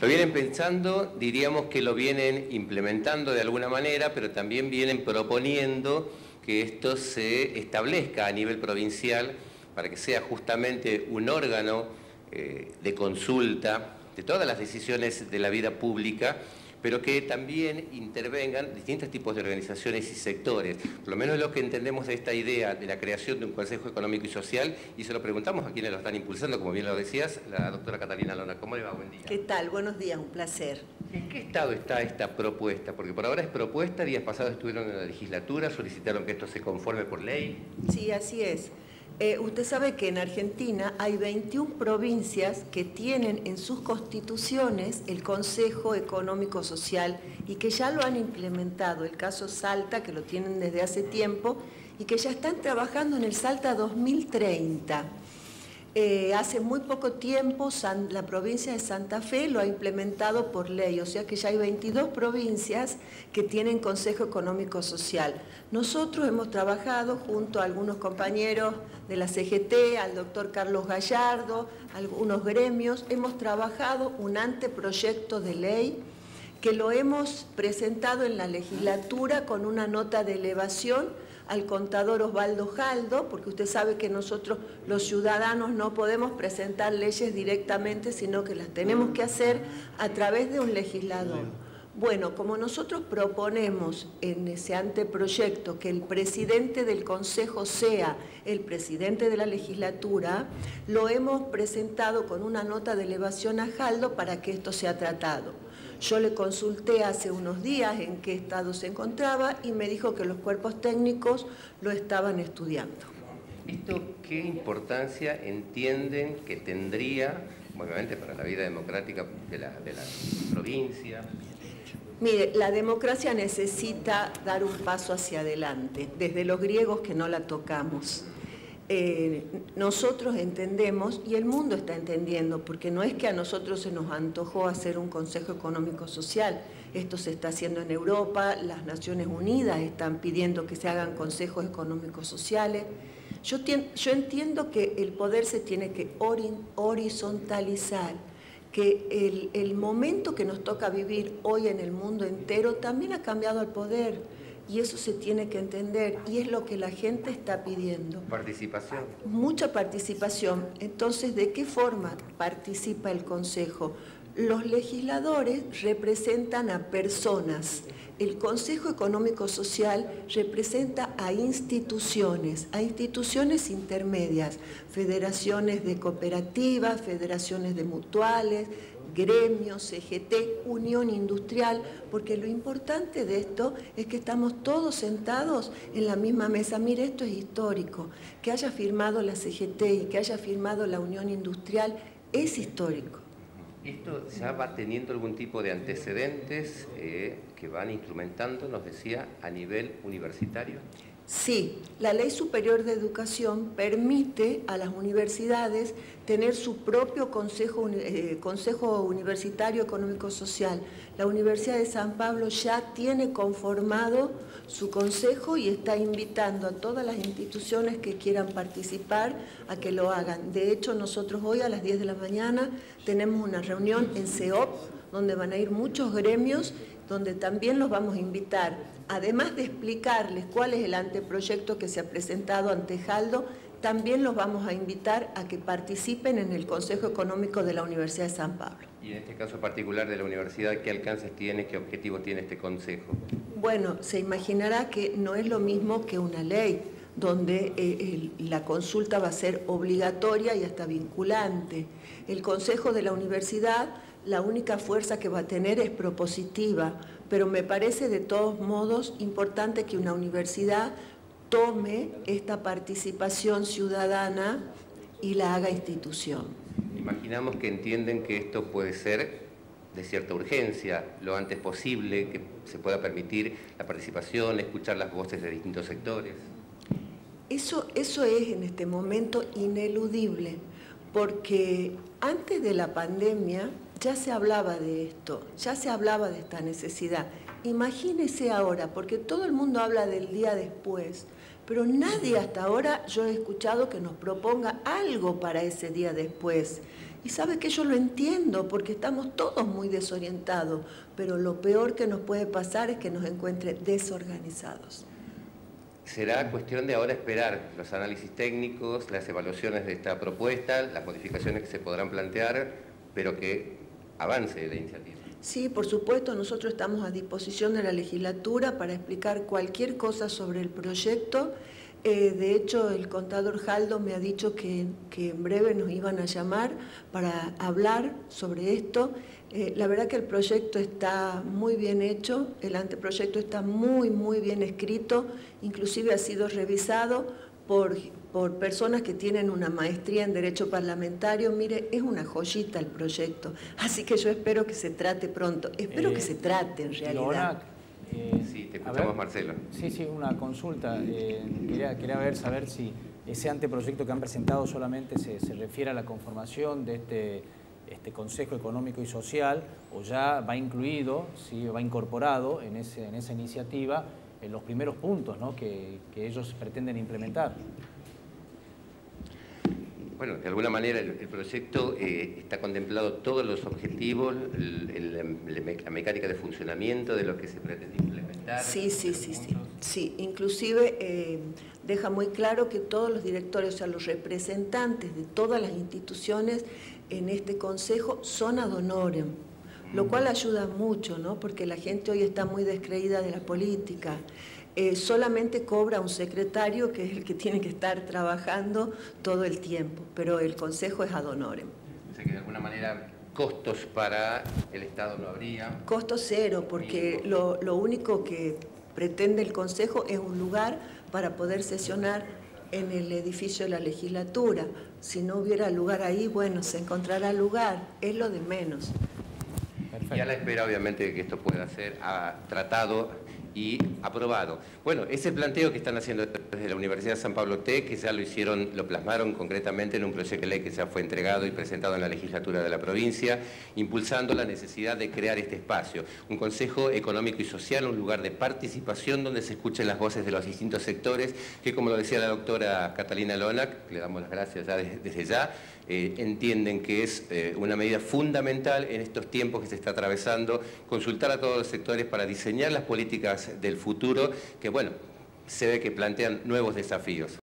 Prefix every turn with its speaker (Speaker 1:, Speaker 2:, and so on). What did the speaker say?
Speaker 1: Lo vienen pensando, diríamos que lo vienen implementando de alguna manera, pero también vienen proponiendo que esto se establezca a nivel provincial para que sea justamente un órgano eh, de consulta de todas las decisiones de la vida pública pero que también intervengan distintos tipos de organizaciones y sectores. Por lo menos lo que entendemos de esta idea de la creación de un Consejo Económico y Social, y se lo preguntamos a quienes lo están impulsando, como bien lo decías, la doctora Catalina Lona. ¿Cómo le va? Buen día.
Speaker 2: ¿Qué tal? Buenos días, un placer.
Speaker 1: ¿En qué estado está esta propuesta? Porque por ahora es propuesta, días pasados estuvieron en la legislatura, solicitaron que esto se conforme por ley.
Speaker 2: Sí, así es. Eh, usted sabe que en Argentina hay 21 provincias que tienen en sus constituciones el Consejo Económico Social y que ya lo han implementado. El caso Salta, que lo tienen desde hace tiempo y que ya están trabajando en el Salta 2030. Eh, hace muy poco tiempo la provincia de Santa Fe lo ha implementado por ley, o sea que ya hay 22 provincias que tienen Consejo Económico Social. Nosotros hemos trabajado junto a algunos compañeros de la CGT, al doctor Carlos Gallardo, algunos gremios, hemos trabajado un anteproyecto de ley que lo hemos presentado en la legislatura con una nota de elevación al contador Osvaldo Jaldo, porque usted sabe que nosotros los ciudadanos no podemos presentar leyes directamente, sino que las tenemos que hacer a través de un legislador. Bueno, como nosotros proponemos en ese anteproyecto que el presidente del Consejo sea el presidente de la legislatura, lo hemos presentado con una nota de elevación a Jaldo para que esto sea tratado. Yo le consulté hace unos días en qué estado se encontraba y me dijo que los cuerpos técnicos lo estaban estudiando.
Speaker 1: ¿Esto qué importancia entienden que tendría, obviamente, para la vida democrática de la, de la provincia?
Speaker 2: Mire, la democracia necesita dar un paso hacia adelante, desde los griegos que no la tocamos. Eh, nosotros entendemos y el mundo está entendiendo, porque no es que a nosotros se nos antojó hacer un Consejo Económico Social, esto se está haciendo en Europa, las Naciones Unidas están pidiendo que se hagan consejos económicos sociales. Yo, entiendo que el poder se tiene que horizontalizar, que el, el momento que nos toca vivir hoy en el mundo entero también ha cambiado al poder y eso se tiene que entender y es lo que la gente está pidiendo.
Speaker 1: Participación.
Speaker 2: Mucha participación. Entonces, ¿de qué forma participa el Consejo? Los legisladores representan a personas. El Consejo Económico Social representa a instituciones, a instituciones intermedias, federaciones de cooperativas, federaciones de mutuales, gremios, CGT, Unión Industrial, porque lo importante de esto es que estamos todos sentados en la misma mesa. Mire, esto es histórico. Que haya firmado la CGT y que haya firmado la Unión Industrial es histórico.
Speaker 1: ¿Esto ya va teniendo algún tipo de antecedentes eh, que van instrumentando, nos decía, a nivel universitario?
Speaker 2: Sí, la Ley Superior de Educación permite a las universidades tener su propio Consejo, eh, consejo Universitario Económico Social. La Universidad de San Pablo ya tiene conformado su consejo y está invitando a todas las instituciones que quieran participar a que lo hagan. De hecho, nosotros hoy a las 10 de la mañana tenemos una reunión en CEOP donde van a ir muchos gremios donde también los vamos a invitar, además de explicarles cuál es el anteproyecto que se ha presentado ante Jaldo, también los vamos a invitar a que participen en el Consejo Económico de la Universidad de San Pablo.
Speaker 1: Y en este caso particular de la universidad, ¿qué alcances tiene, qué objetivo tiene este consejo?
Speaker 2: Bueno, se imaginará que no es lo mismo que una ley, donde eh, la consulta va a ser obligatoria y hasta vinculante. El Consejo de la Universidad la única fuerza que va a tener es propositiva, pero me parece de todos modos importante que una universidad tome esta participación ciudadana y la haga institución.
Speaker 1: Imaginamos que entienden que esto puede ser de cierta urgencia, lo antes posible, que se pueda permitir la participación, escuchar las voces de distintos sectores.
Speaker 2: Eso, eso es en este momento ineludible, porque antes de la pandemia ya se hablaba de esto, ya se hablaba de esta necesidad. Imagínese ahora, porque todo el mundo habla del día después, pero nadie hasta ahora yo he escuchado que nos proponga algo para ese día después. Y sabe que yo lo entiendo, porque estamos todos muy desorientados, pero lo peor que nos puede pasar es que nos encuentre desorganizados.
Speaker 1: Será cuestión de ahora esperar los análisis técnicos, las evaluaciones de esta propuesta, las modificaciones que se podrán plantear, pero que avance la iniciativa.
Speaker 2: Sí, por supuesto, nosotros estamos a disposición de la legislatura para explicar cualquier cosa sobre el proyecto. Eh, de hecho, el contador Jaldo me ha dicho que, en breve nos iban a llamar para hablar sobre esto. Eh, la verdad que el proyecto está muy bien hecho, el anteproyecto está muy, muy bien escrito, inclusive ha sido revisado por, por personas que tienen una maestría en Derecho Parlamentario. Mire, es una joyita el proyecto. Así que yo espero que se trate pronto. Espero que eh, se trate en realidad.
Speaker 1: Eh, sí, te escuchamos, Marcelo.
Speaker 3: Sí, sí, una consulta. Eh, quería, quería ver, saber si ese anteproyecto que han presentado solamente se, refiere a la conformación de este, este Consejo Económico y Social o ya va incluido, sí, va incorporado en, ese, en esa iniciativa en los primeros puntos que, ellos pretenden implementar.
Speaker 1: Bueno, de alguna manera el, proyecto eh, está contemplado todos los objetivos, la mecánica de funcionamiento de lo que se pretende implementar.
Speaker 2: Sí, sí, sí, sí. Sí, inclusive eh, deja muy claro que todos los directores, o sea, los representantes de todas las instituciones en este consejo son ad honorem lo cual ayuda mucho, ¿no? porque la gente hoy está muy descreída de la política. Eh, solamente cobra un secretario que es el que tiene que estar trabajando todo el tiempo, pero el consejo es ad honorem.
Speaker 1: O sea que de alguna manera costos para el Estado no habría.
Speaker 2: Costo cero, porque lo, lo único que pretende el consejo es un lugar para poder sesionar en el edificio de la legislatura. Si no hubiera lugar ahí, bueno, se encontrará lugar, es lo de menos.
Speaker 1: Y a la espera, obviamente, de que esto pueda ser ah, tratado y aprobado. Bueno, ese planteo que están haciendo desde la Universidad San Pablo T, que ya lo hicieron, lo plasmaron concretamente en un proyecto de ley que ya fue entregado y presentado en la legislatura de la provincia, impulsando la necesidad de crear este espacio, un Consejo Económico y Social, un lugar de participación donde se escuchen las voces de los distintos sectores, que como lo decía la doctora Catalina Lonac, le damos las gracias ya desde ya, eh, entienden que es eh, una medida fundamental en estos tiempos que se está atravesando, consultar a todos los sectores para diseñar las políticas del futuro que, bueno, se ve que plantean nuevos desafíos.